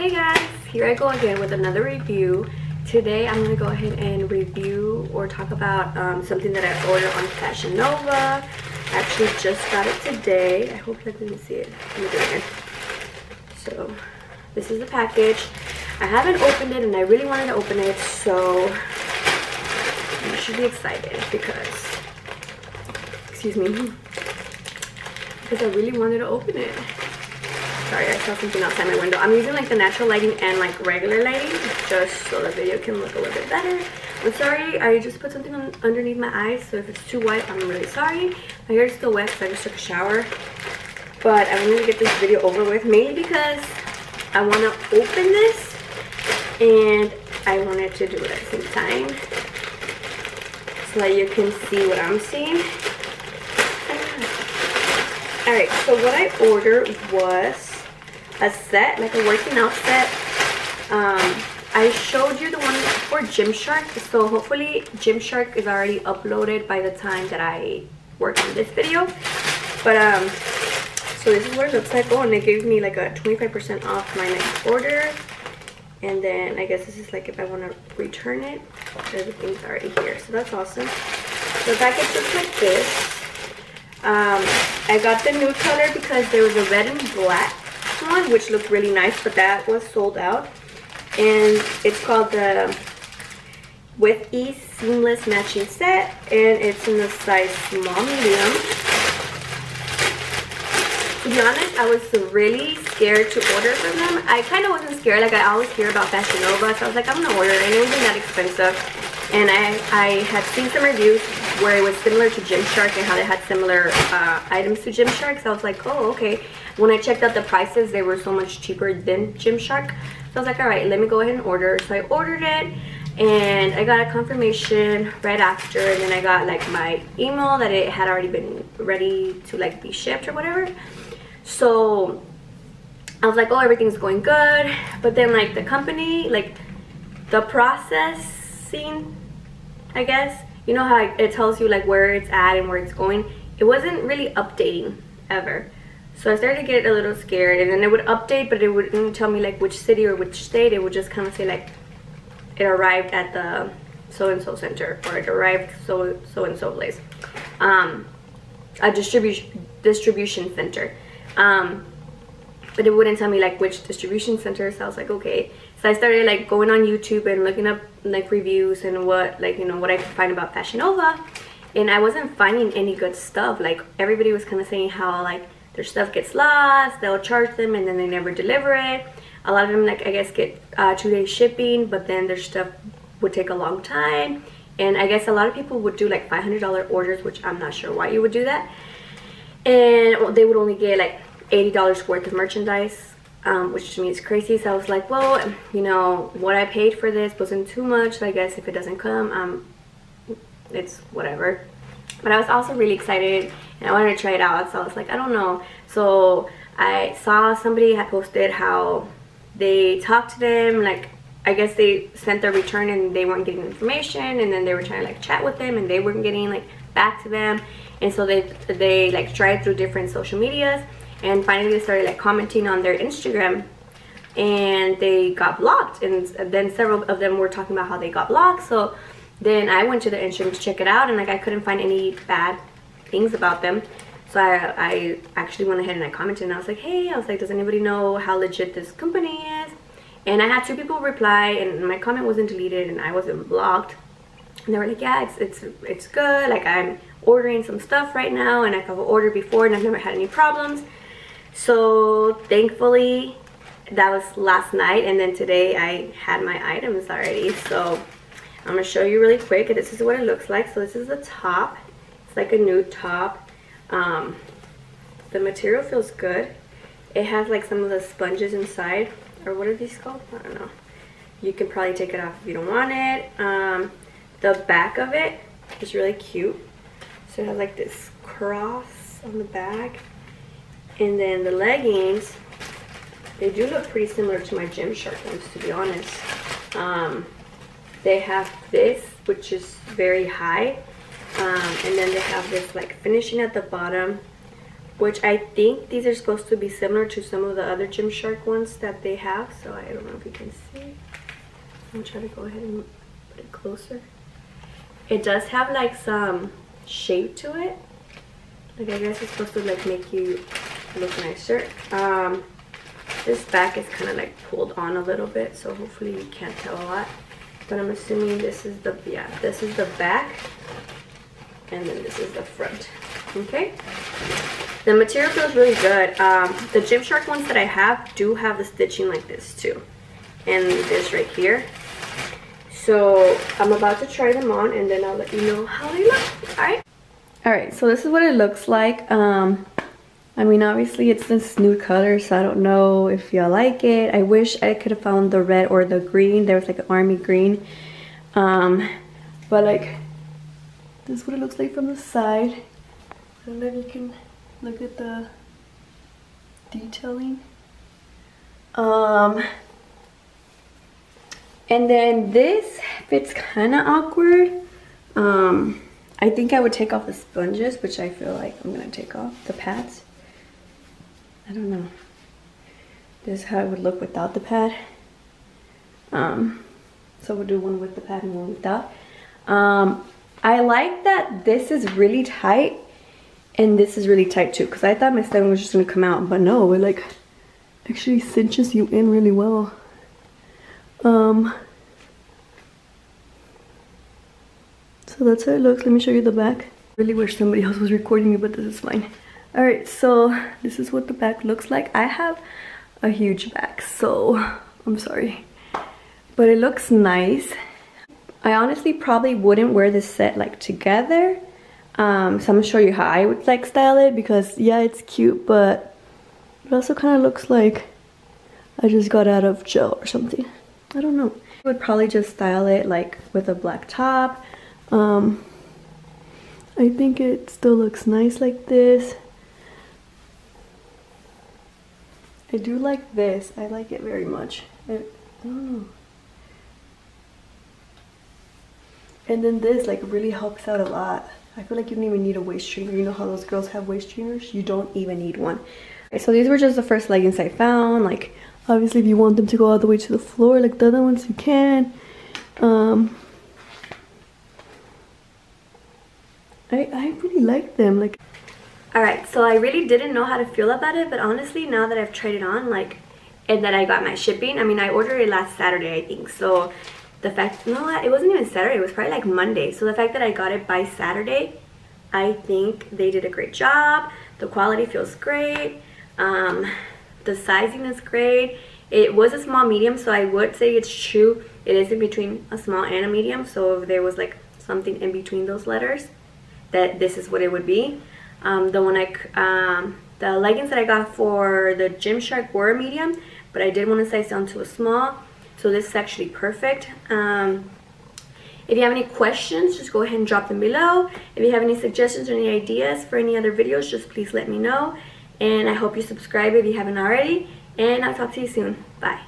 Hey guys, here I go again with another review. Today I'm going to go ahead and review or talk about um, something that I ordered on Fashion Nova. I actually just got it today. I hope you can see it. Let me. So this is the package. I haven't opened it and I really wanted to open it so you should be excited because, excuse me, because I really wanted to open it. Sorry, I saw something outside my window. I'm using like the natural lighting and like regular lighting just so the video can look a little bit better. I'm sorry, I just put something on, underneath my eyes, so if it's too white, I'm really sorry. My hair is still wet because I just took a shower. But I wanted to get this video over with, mainly because I want to open this and I wanted to do it at the same time so that you can see what I'm seeing. Alright, so what I ordered was a set, like a working out set. Um, I showed you the one for Gymshark, so hopefully Gymshark is already uploaded by the time that I work on this video. But um, so this is what it looks like. Oh, and they gave me like a 25% off my next order. And then I guess this is like if I want to return it, everything's already here. So that's awesome. The package looks like this. Um, I got the new color because there was a red and black one, which looked really nice, but that was sold out. And it's called the With Ease Seamless Matching Set, and it's in the size small medium. To be honest, I was really scared to order from them. I kind of wasn't scared, like I always hear about Fashion Nova, so I was like, I'm gonna order it, it wasn't that expensive. And I, I had seen some reviews where it was similar to Gymshark and how they had similar uh, items to Gymshark. So I was like, oh, okay. When I checked out the prices, they were so much cheaper than Gymshark. So I was like, all right, let me go ahead and order. So I ordered it and I got a confirmation right after and then I got like my email that it had already been ready to like be shipped or whatever. So I was like, oh, everything's going good. But then like the company, like the processing, I guess, you know how it tells you like where it's at and where it's going? It wasn't really updating ever. So I started to get a little scared and then it would update but it wouldn't tell me like which city or which state. It would just kind of say like it arrived at the so-and-so center or it arrived so so and so place. Um a distribution distribution center. Um but it wouldn't tell me like which distribution center so I was like okay so I started like going on YouTube and looking up like reviews and what like you know what I could find about Fashion Nova. And I wasn't finding any good stuff. Like everybody was kind of saying how like their stuff gets lost they'll charge them and then they never deliver it. A lot of them like I guess get uh, two day shipping but then their stuff would take a long time. And I guess a lot of people would do like $500 orders which I'm not sure why you would do that. And they would only get like $80 worth of merchandise um, which to me is crazy. So I was like, well, you know, what I paid for this wasn't too much. So I guess if it doesn't come, um, it's whatever. But I was also really excited and I wanted to try it out. So I was like, I don't know. So I saw somebody had posted how they talked to them, like I guess they sent their return and they weren't getting information and then they were trying to like chat with them and they weren't getting like back to them and so they they like tried through different social medias and finally they started like commenting on their Instagram and they got blocked. And then several of them were talking about how they got blocked. So then I went to the Instagram to check it out and like I couldn't find any bad things about them. So I, I actually went ahead and I commented and I was like hey I was like does anybody know how legit this company is? And I had two people reply and my comment wasn't deleted and I wasn't blocked. And they were like yeah it's it's it's good. Like I'm ordering some stuff right now and I've ordered before and I've never had any problems so thankfully that was last night and then today I had my items already. So I'm gonna show you really quick this is what it looks like. So this is the top. It's like a nude top. Um, the material feels good. It has like some of the sponges inside. Or what are these called? I don't know. You can probably take it off if you don't want it. Um, the back of it is really cute. So it has like this cross on the back and then the leggings, they do look pretty similar to my Gymshark ones, to be honest. Um, they have this, which is very high. Um, and then they have this like finishing at the bottom which I think these are supposed to be similar to some of the other Gymshark ones that they have. So I don't know if you can see. I'm trying to go ahead and put it closer. It does have like some shape to it. Like I guess it's supposed to like make you look nicer. Um, this back is kind of like pulled on a little bit, so hopefully you can't tell a lot. But I'm assuming this is the, yeah, this is the back. And then this is the front, okay? The material feels really good. Um, the Gymshark ones that I have do have the stitching like this too. And this right here. So I'm about to try them on and then I'll let you know how they look, alright? Alright, so this is what it looks like. Um, I mean, obviously it's this nude color, so I don't know if y'all like it. I wish I could have found the red or the green. There was like an army green. Um, but like, this is what it looks like from the side. I don't know if you can look at the detailing. Um, and then this fits kind of awkward. Um, I think I would take off the sponges, which I feel like I'm gonna take off the pads. I don't know. This is how it would look without the pad. Um, so we'll do one with the pad and one without. Um, I like that this is really tight and this is really tight too because I thought my stomach was just going to come out but no, it like actually cinches you in really well. Um, so that's how it looks. Let me show you the back. I really wish somebody else was recording me but this is fine all right so this is what the back looks like. I have a huge back so i'm sorry. But it looks nice. I honestly probably wouldn't wear this set like together. Um, so i'm gonna show you how i would like style it because yeah it's cute but it also kind of looks like i just got out of jail or something. I don't know. I would probably just style it like with a black top. Um, I think it still looks nice like this. I do like this. I like it very much. I. And then this like really helps out a lot. I feel like you don't even need a waist trainer. You know how those girls have waist trainers? You don't even need one. So these were just the first leggings I found. Like obviously if you want them to go all the way to the floor like the other ones you can. Um, I, I really like them. Like Alright, so I really didn't know how to feel about it, but honestly, now that I've tried it on, like, and that I got my shipping, I mean, I ordered it last Saturday, I think, so the fact, no, it wasn't even Saturday, it was probably like Monday, so the fact that I got it by Saturday, I think they did a great job, the quality feels great, um, the sizing is great, it was a small medium, so I would say it's true, it is in between a small and a medium, so if there was like something in between those letters, that this is what it would be. Um, the one I, um, the leggings that I got for the Gymshark were medium, but I did want to size down to a small. So this is actually perfect. Um, if you have any questions, just go ahead and drop them below. If you have any suggestions or any ideas for any other videos, just please let me know. And I hope you subscribe if you haven't already. And I'll talk to you soon. Bye.